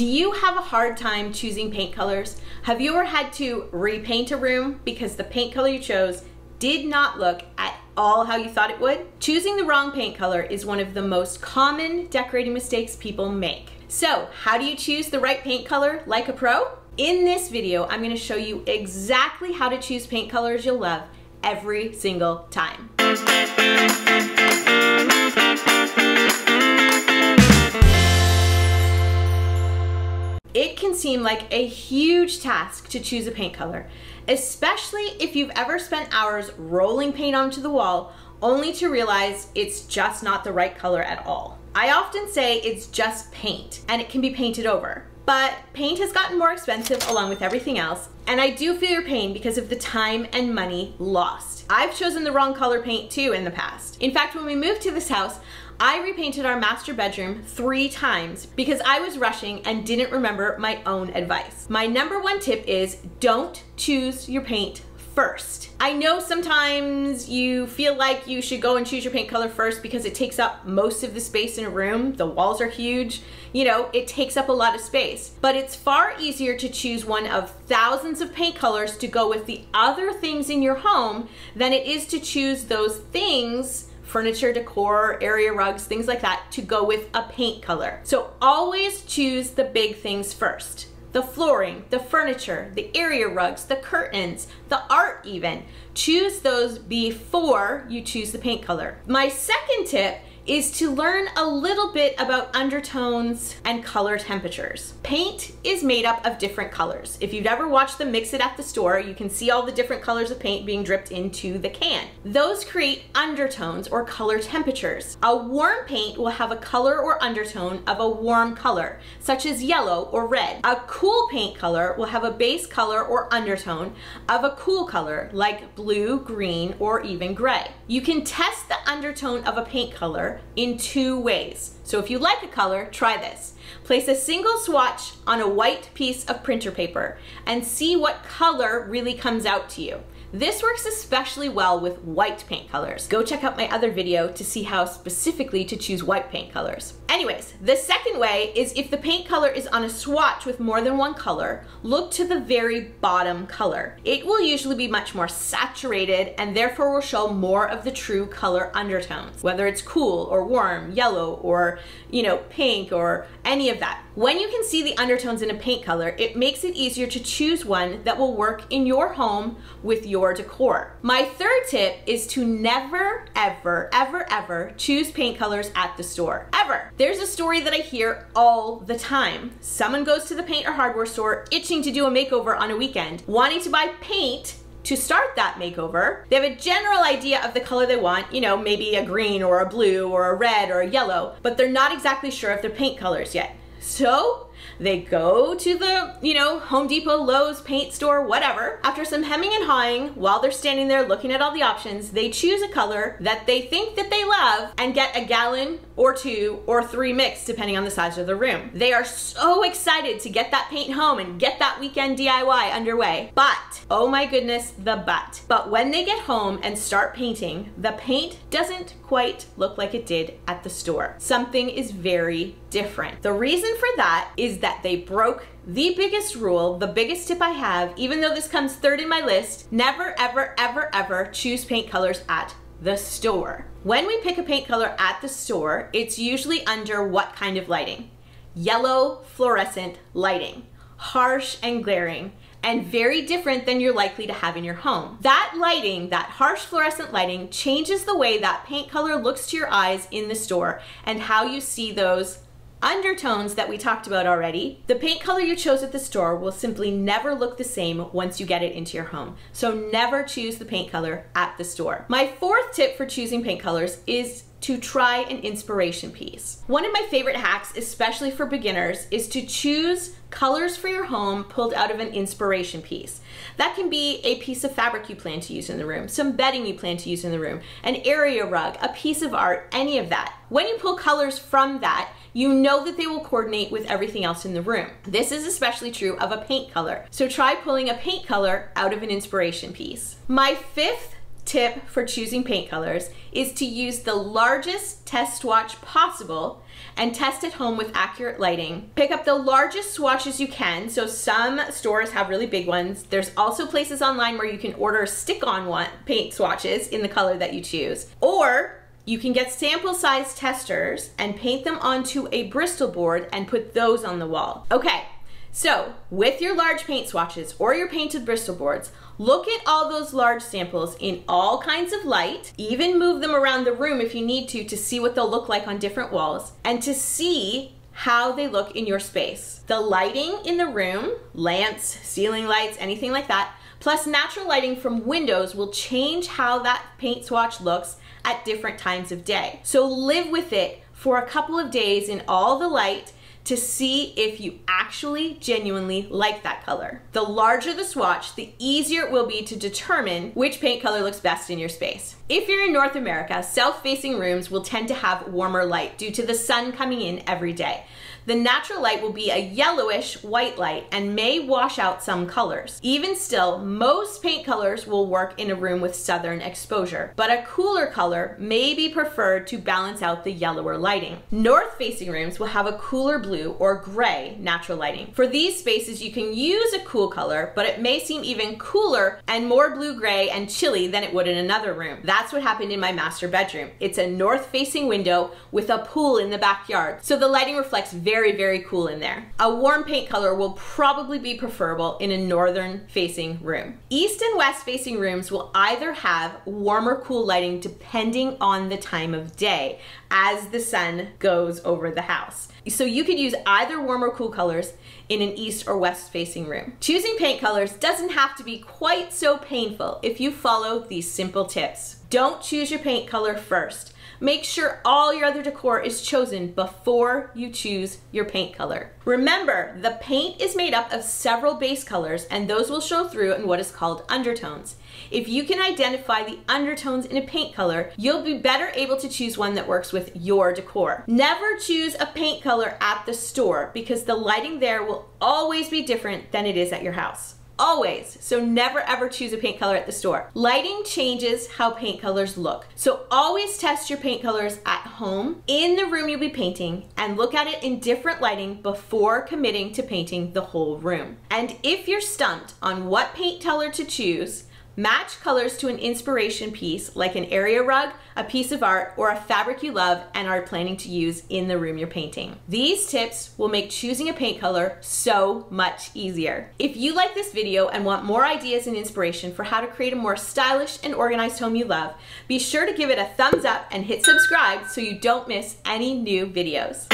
Do you have a hard time choosing paint colors? Have you ever had to repaint a room because the paint color you chose did not look at all how you thought it would? Choosing the wrong paint color is one of the most common decorating mistakes people make. So how do you choose the right paint color like a pro? In this video, I'm gonna show you exactly how to choose paint colors you'll love every single time. It can seem like a huge task to choose a paint color, especially if you've ever spent hours rolling paint onto the wall only to realize it's just not the right color at all. I often say it's just paint and it can be painted over. But paint has gotten more expensive along with everything else, and I do feel your pain because of the time and money lost. I've chosen the wrong color paint too in the past. In fact, when we moved to this house, I repainted our master bedroom three times because I was rushing and didn't remember my own advice. My number one tip is don't choose your paint first. I know sometimes you feel like you should go and choose your paint color first because it takes up most of the space in a room. The walls are huge. You know, it takes up a lot of space. But it's far easier to choose one of thousands of paint colors to go with the other things in your home than it is to choose those things furniture decor, area rugs, things like that to go with a paint color. So always choose the big things first. The flooring, the furniture, the area rugs, the curtains, the art even. Choose those before you choose the paint color. My second tip is to learn a little bit about undertones and color temperatures. Paint is made up of different colors. If you've ever watched them mix it at the store, you can see all the different colors of paint being dripped into the can. Those create undertones or color temperatures. A warm paint will have a color or undertone of a warm color, such as yellow or red. A cool paint color will have a base color or undertone of a cool color, like blue, green, or even gray. You can test the undertone of a paint color in two ways. So if you like a color, try this. Place a single swatch on a white piece of printer paper and see what color really comes out to you. This works especially well with white paint colors. Go check out my other video to see how specifically to choose white paint colors. Anyways, the second way is if the paint color is on a swatch with more than one color, look to the very bottom color. It will usually be much more saturated and therefore will show more of the true color undertones, whether it's cool or warm, yellow or, you know, pink or any of that. When you can see the undertones in a paint color, it makes it easier to choose one that will work in your home with your decor. My third tip is to never, ever, ever, ever choose paint colors at the store, ever. There's a story that I hear all the time. Someone goes to the paint or hardware store itching to do a makeover on a weekend, wanting to buy paint to start that makeover. They have a general idea of the color they want, you know, maybe a green or a blue or a red or a yellow, but they're not exactly sure of their paint colors yet. So they go to the, you know, Home Depot, Lowe's, paint store, whatever. After some hemming and hawing, while they're standing there looking at all the options, they choose a color that they think that they love and get a gallon or two or three mixed depending on the size of the room. They are so excited to get that paint home and get that weekend DIY underway. But, oh my goodness, the but. But when they get home and start painting, the paint doesn't quite look like it did at the store. Something is very different. The reason for that is that they broke the biggest rule, the biggest tip I have, even though this comes third in my list, never, ever, ever, ever choose paint colors at the store. When we pick a paint color at the store, it's usually under what kind of lighting? Yellow fluorescent lighting, harsh and glaring, and very different than you're likely to have in your home. That lighting, that harsh fluorescent lighting, changes the way that paint color looks to your eyes in the store and how you see those undertones that we talked about already, the paint color you chose at the store will simply never look the same once you get it into your home. So never choose the paint color at the store. My fourth tip for choosing paint colors is to try an inspiration piece. One of my favorite hacks, especially for beginners, is to choose colors for your home pulled out of an inspiration piece. That can be a piece of fabric you plan to use in the room, some bedding you plan to use in the room, an area rug, a piece of art, any of that. When you pull colors from that, you know that they will coordinate with everything else in the room. This is especially true of a paint color. So try pulling a paint color out of an inspiration piece. My fifth tip for choosing paint colors is to use the largest test swatch possible and test at home with accurate lighting. Pick up the largest swatches you can. So some stores have really big ones. There's also places online where you can order stick-on paint swatches in the color that you choose. Or you can get sample size testers and paint them onto a Bristol board and put those on the wall. Okay, so with your large paint swatches or your painted Bristol boards, look at all those large samples in all kinds of light, even move them around the room if you need to to see what they'll look like on different walls, and to see how they look in your space. The lighting in the room, lamps, ceiling lights, anything like that, plus natural lighting from windows will change how that paint swatch looks at different times of day. So live with it for a couple of days in all the light to see if you actually genuinely like that color. The larger the swatch, the easier it will be to determine which paint color looks best in your space. If you're in North America, south-facing rooms will tend to have warmer light due to the sun coming in every day. The natural light will be a yellowish white light and may wash out some colors. Even still, most paint colors will work in a room with southern exposure, but a cooler color may be preferred to balance out the yellower lighting. North facing rooms will have a cooler blue or gray natural lighting. For these spaces, you can use a cool color, but it may seem even cooler and more blue-gray and chilly than it would in another room. That's what happened in my master bedroom. It's a north facing window with a pool in the backyard, so the lighting reflects very very, cool in there. A warm paint color will probably be preferable in a northern facing room. East and west facing rooms will either have warm or cool lighting depending on the time of day as the sun goes over the house. So you could use either warm or cool colors in an east or west facing room. Choosing paint colors doesn't have to be quite so painful if you follow these simple tips. Don't choose your paint color first. Make sure all your other decor is chosen before you choose your paint color. Remember, the paint is made up of several base colors and those will show through in what is called undertones. If you can identify the undertones in a paint color, you'll be better able to choose one that works with your decor. Never choose a paint color at the store because the lighting there will always be different than it is at your house always. So never ever choose a paint color at the store. Lighting changes how paint colors look. So always test your paint colors at home, in the room you'll be painting, and look at it in different lighting before committing to painting the whole room. And if you're stumped on what paint color to choose, Match colors to an inspiration piece like an area rug, a piece of art, or a fabric you love and are planning to use in the room you're painting. These tips will make choosing a paint color so much easier. If you like this video and want more ideas and inspiration for how to create a more stylish and organized home you love, be sure to give it a thumbs up and hit subscribe so you don't miss any new videos.